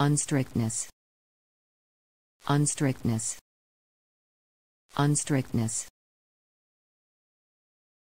Unstrictness. Unstrictness. Unstrictness.